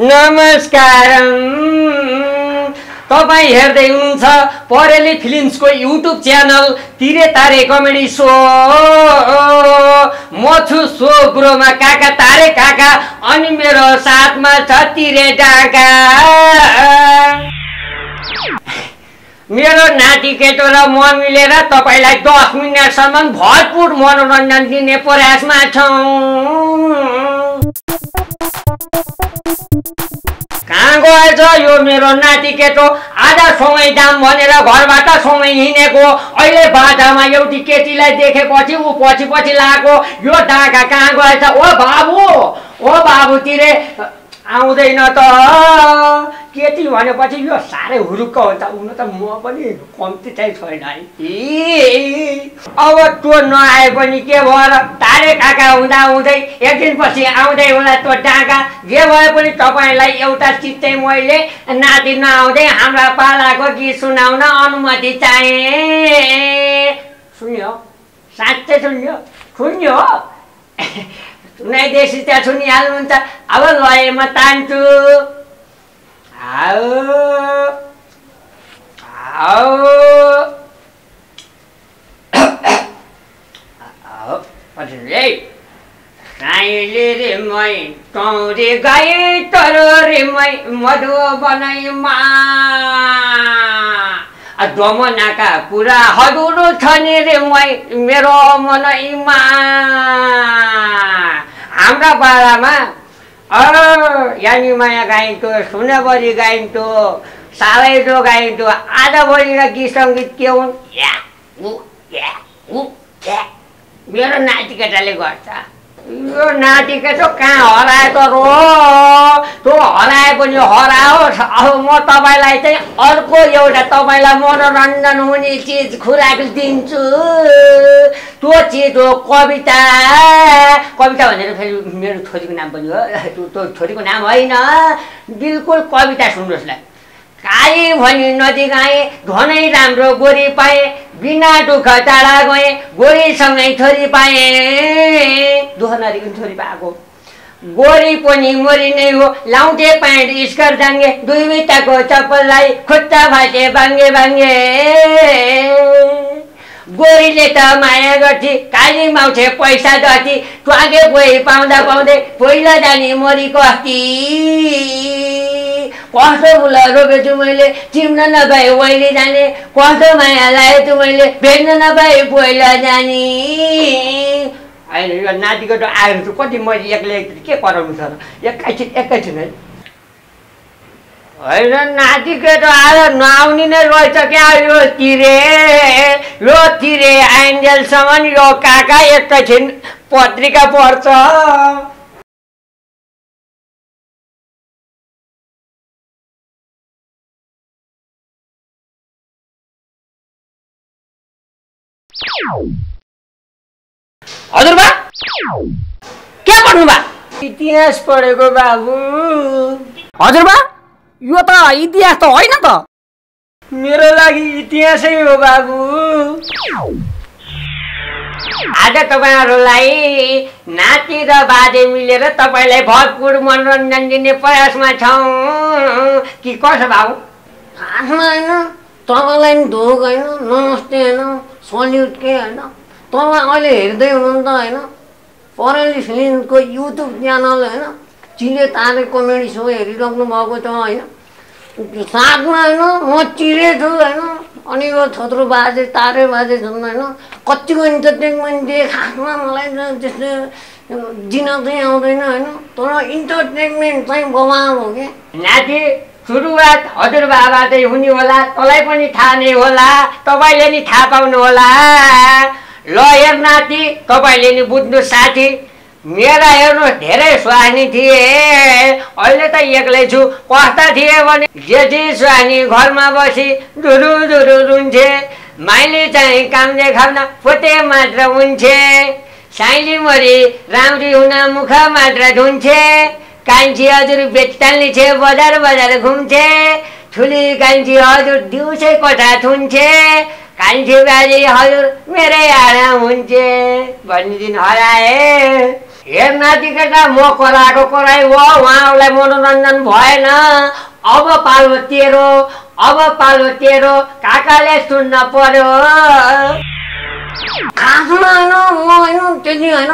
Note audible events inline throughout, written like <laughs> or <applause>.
नमस्कार तपाईँ हेर्दै हुनुहुन्छ परेली फिल्मसको युट्युब च्यानल तिरे तारे कमेडी सो। म छु सो गुरुमा काका तारे काका अनि मेरो साथमा छ तिरे डाका। मेरो नाति केटो र म मिलेर तपाईँलाई दस मिनटसम्म भरपुर मनोरञ्जन दिने प्रयासमा छौँ। कहाँ गएछ यो मेरो नाति केटो? आज सँगै दाम भनेर घरबाट सँगै हिँडेको। अहिले बाटामा एउटी केटीलाई देखेपछि ऊ पछि पछि लागेको यो डाका कहाँ गएछ? ओ बाबु! ओ बाबुतिरे आउँदैन त। केटी भनेपछि यो साह्रै हुरुक्क हुन्छ। हुनु त म पनि कम्ती चाहिँ छैन है। ए, अब त्यो नआए पनि के भयो र? तारे काका हुँदा हुँदै एक दिनपछि आउँदै होला त्यो डाका। जे भए पनि तपाईँलाई एउटा चिज चाहिँ मैले नाति नआउँदै हाम्रा पालाको गीत सुनाउन अनुमति चाहे। सुन्यो? साँच्चै सुन्यो? सुन्यो? सुनाइदिएपछि त्यहाँ सुनिहाल्नुहुन्छ अब तान्छु। आओ। पछि रे साइले रे मै टौरे गाई तर रे मै मधु बनाइमा डमनाका कुराहरू छ नि रे मै मेरो मनैमा हाम्रा पालामा अ यानी माया गाइन्थ्यो सुनबरी गाइन्थ्यो सालैटो गाइन्थ्यो आजभोलि र गीत सङ्गीत के हुन्? या उ या या। मेरो नाति केटाले गर्छ। यो नाति केटो कहाँ हराए त रो? तँ हराए पनि हराओस् अब म तपाईँलाई चाहिँ अर्को एउटा तपाईँलाई मनोरञ्जन हुने चिज खुराक दिन्छु। त्यो चिज हो कविता। कविता भनेर फेरि मेरो छोरीको नाम पनि हो। <laughs> त्यो त्यो छोरीको नाम होइन। बिल्कुल कविता सुन्नुहोस् ल। काली भनी नदी गएँ धनै राम्रो गोरी पाएँ। बिना दुःख टाढा गएँ गोरीसँगै छोरी पाएँ। दुःख नदिकन छोरी पाएको। गोरी पनि मोरी नै हो। लाउँथे प्यान्ट स्कर जाङ्गे दुई बिटाको चप्पललाई खुट्टा भाटे बाङ्गे बाङ्गे। गोरीले त माया गर्थी काली माउथे पैसा जति ट्वागे पोइ पाउँदा पाउँदै पहिला जाने मरी कस्ती कस्तो फुल रोपेछु मैले चिम्न नपाए मैले जाने। कस्तो माया लागेछु मैले भेट्न नपाए पहिला जाने। अहिले यो नातिको त आएर छु कति? मैले एक्लै के कराउनु छ र? एकैछिन एकैछिन है। होइन नाति केटो आज नआउने नै रहेछ क्या यो तिरे। यो तिरे आइन्जेलसम्म यो काका एकैछिन पत्रिका पढ्छ। हजुरबा? के पढ्नुभयो इतिहास पढेको बाबु। हजुरबा यो त इतिहास त होइन त। मेरो लागि इतिहासै हो बाबु। आज तपाईँहरूलाई नाति र बाजे मिलेर तपाईँलाई भरपुर मनोरञ्जन दिने प्रयासमा छौँ। कि कसो भाउ खासमा होइन। तपाईँलाई नि धोक होइन नमस्ते होइन सल्युट के होइन तपाईँ अहिले हेर्दै हुनुहुन्छ होइन परेली फिल्मको युट्युब च्यानल होइन चिले तारे कमेडी सो हेरिराख्नु भएको छ होइन साथमा होइन म चिरे छु होइन अनि यो छोत्रो बाजे तारे बाजे छन् होइन कतिको इन्टरटेनमेन्ट दिए खासमा मलाई त्यस्तो दिन चाहिँ आउँदैन होइन तर इन्टरटेनमेन्ट चाहिँ बवाल हो कि? नाति सुरुवात हजुरबाबाकै हुने होला तँलाई पनि थाहा नै होला तपाईँले नि थाहा पाउनु होला। ल हेर नाति तपाईँले नि बुझ्नु साथी मेरा हेर्नुहोस् धेरै स्वास्नी थिए। अहिले त एक्लै छु कस्ता थिए भने जेठी स्वास्नी घरमा बसी धुरु धुरु रुन्थे। माइली चाहिँ कामले खाउन पोते मात्र हुन्थे। साइली मरी राम्री हुन मुख मात्र धुन्थे कान्छी हजुर बेच्टाल्ने छे बजार बजार घुम्थे ठुली कान्छी हजुर दिउँसै कोठा थुन्थे कान्छी बाजे हजुर मेरै आडा हुन्थे भन्ने दिन हराए हेर नाति केटा म कराएको कराई हो उहाँहरूलाई मनोरञ्जन भएन। अब पालो तेरो अब पालो तेरो काकाले सुन्न पर्यो। खासमा होइन म होइन त्यति होइन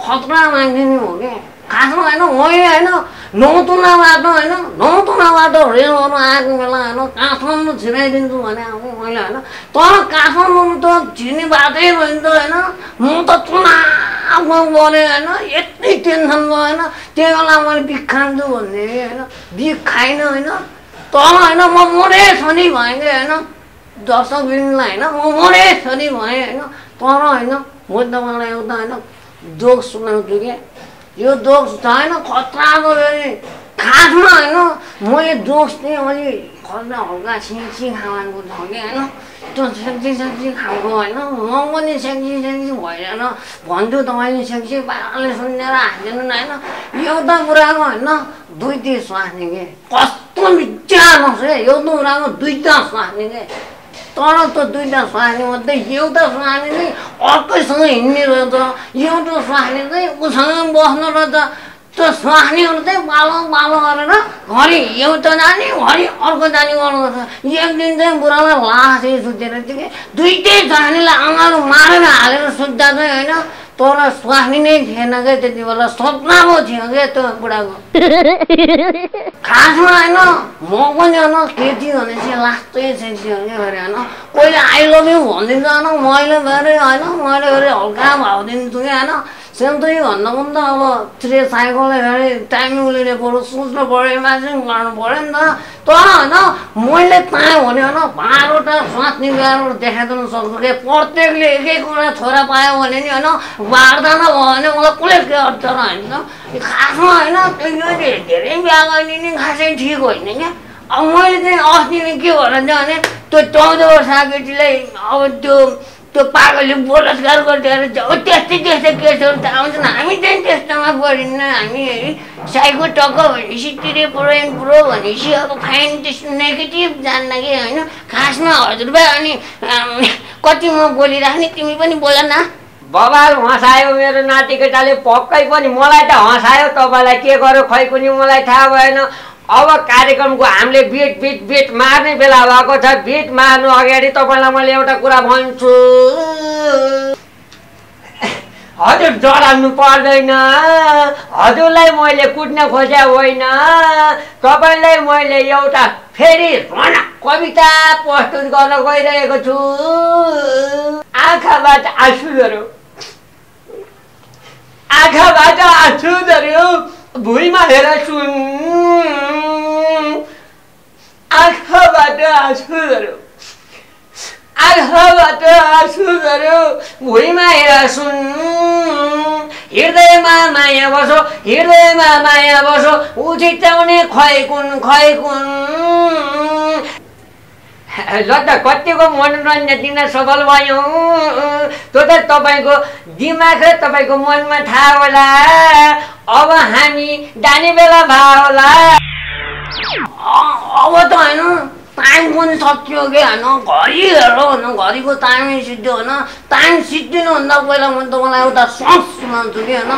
खतरा मान्छे नि हो कि खासमा होइन मैले होइन नौतुनाबाट होइन नौतुनाबाट रेलहरू आएको बेला होइन काठमाडौँ छिराइदिन्छु भने अब मैले होइन तर काठमाडौँ त छिर्ने बाटै भयो नि त होइन म त चुनावमा पऱ्यो होइन यति टेन्सन भयो होइन त्यो बेला मैले बिख खान्छु भन्ने होइन बिख खाइनँ होइन तर होइन म मरे नि भएँ कि होइन दर्शकबिनलाई होइन म मरे नि भएँ होइन तर होइन म तपाईँलाई एउटा होइन जोक सुनाउँछु कि यो छ होइन खतराको फेरि खासमा होइन। मैले जोक्स चाहिँ अलिक खतरा हल्का सेक्सी खालको छ कि होइन। त्यो सेक्सी सेक्सी खालको होइन। म पनि सेक्सी सेक्सी भइरहेन। भन्छु तपाईँले सेक्सी पाराले सुनेर हाँसिदिनु होइन। एउटा कुराको होइन दुइटै स्वास्नी के कस्तो मिठा नहोस् है एउटा कुराको दुइटा स्वास्नी के तर त दुइटा स्वास्नी मात्रै एउटा स्वास्नी चाहिँ अर्कैसँग हिँड्ने रहेछ एउटा स्वास्नी चाहिँ उसँग बस्नु रहेछ त्यो स्वास्नीहरू चाहिँ पालो पालो गरेर घरि एउटा जाने घरि अर्को जाने गर्नुपर्छ एक दिन चाहिँ बुढालाई लासै सुतेर कि दुइटै स्वास्नीलाई अँगालो मारेर हालेर सुत्दा चाहिँ होइन तर स्वास्नी नै थिएन क्या त्यति बेला? सपना पो थियो क्या त्यो बुढाको? खासमा होइन म पनि होइन केटी भनेपछि लास्टै सेक्सी हो क्या फेरि होइन? कोहीले आई लभ यु भनिदिन्छ होइन मैले फेरि होइन मैले फेरि हल्का भाउ दिन्छु क्या होइन? सेम्तै भन्दा पनि त अब थ्री साइकलले फेरि टाइमिङ लिने पऱ्यो सोच्नु पऱ्यो इमेजिन गर्नु पऱ्यो नि त तर होइन मैले पाएँ भने होइन बाह्रवटा स्वास्नी बिहारबाट देखाइदिनु सक्छु कि प्रत्येकले एक एकवटा छोरा पायो भने नि होइन बाह्रजना भयो भने मलाई कसले के अर्थर होइन खासमा होइन त्यो धेरै बिहा गर्ने नि खासै ठिक होइन क्या अब मैले चाहिँ अस्ति नै के भएर चाहिँ भने त्यो चौध वर्ष केटीलाई अब त्यो त्यो पागलले बलात्कार गरिदिएर त्यस्तै त्यस्तै केसहरू त। आउँछन् हामी चाहिँ त्यस्तोमा परिन्न। हामी साइको टक्क भनेपछि तिरे पुऱ्याइन पुरो भनेपछि अब फाइन त्यस्तो नेगेटिभ जान्न कि होइन? खासमा हजुरबा अनि कति म बोलिराख्ने तिमी पनि बोल न। बबाल हँसायो मेरो नाति केटाले पक्कै पनि मलाई त हँसायो। तपाईँलाई के गर्यो? खै पनि मलाई थाहा भएन। अब कार्यक्रमको हामीले बिट बिट बिट मार्ने बेला भएको छ। बिट मार्नु अगाडि तपाईँलाई मैले एउटा कुरा भन्छु। हजुर डराउनु पर्दैन। हजुरलाई मैले कुट्न खोजे होइन। तपाईँलाई मैले एउटा फेरि रण कविता प्रस्तुत गर्न गइरहेको छु। आँखाबाट आँसुहरू आँखाबाट आँसुहरू भुइँमा हेर सुन आँखाबाट आँसुहरू आँखाबाट आँसुहरू भुइँमा हेर सुन हृदयमा माया बसो हृदयमा माया बसो उठिटाउने खैकुन खैकुन ल त कतिको मनोरञ्जन दिन सफल भयो। त्यो त तपाईँको दिमाग र तपाईँको मनमा थाहा होला। अब हामी जाने बेला भयो होला। अब त होइन टाइम पनि सकियो कि होइन? घरि हेर होइन घरिको टाइमै सिद्धियो होइन। टाइम सिद्धिनुभन्दा पहिला म तपाईँलाई एउटा सङ्ग सुनाउँछु कि होइन?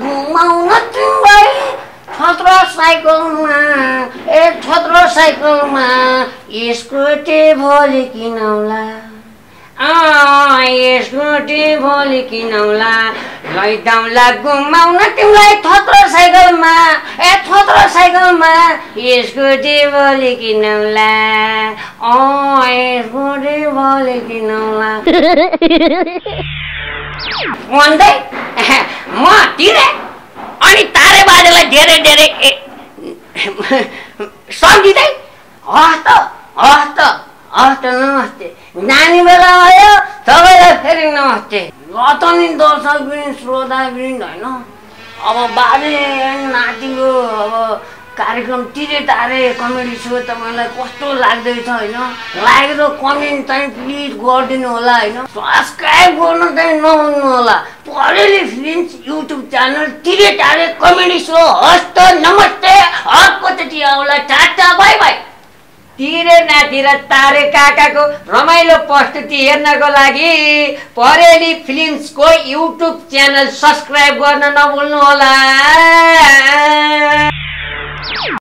घुमाउन तिमीलाई। साइकलमा। छत्र साइकलमा स्कुटी भोलि किनौला स्कुटी भोलि किनौला लैजाउँला घुमाउन तिमीलाई छत्र साइकलमा ए छत्र साइकलमा स्कुटी भोलि किनौला अँ स्कुटी भोलि किनौला भन्दै म तिरे अनि तारे बाजेलाई धेरै धेरै सम्झिँदै हस् त हस् त हस् त नमस्ते नानी बेला आयो सबैलाई फेरि नमस्ते ल त नि दर्शक पनि श्रोता पनि होइन अब बाजे नातिको अब कार्यक्रम तिरे तारे कमेडी सो तपाईँलाई कस्तो लाग्दैछ होइन? लागेको कमेन्ट चाहिँ प्लिज गरिदिनु होला होइन? सब्सक्राइब गर्नु चाहिँ नभन्नु होला। परेली फिल्म युट्युब च्यानल तिरे तारे कमेडी सो हस् त नमस्ते अर्कोचोटि आउला टाटा बाई बाई तिरे नाति र तारे काकाको रमाइलो प्रस्तुति हेर्नको लागि परेली फिल्मसको युट्युब च्यानल सब्सक्राइब गर्न नभुल्नुहोला।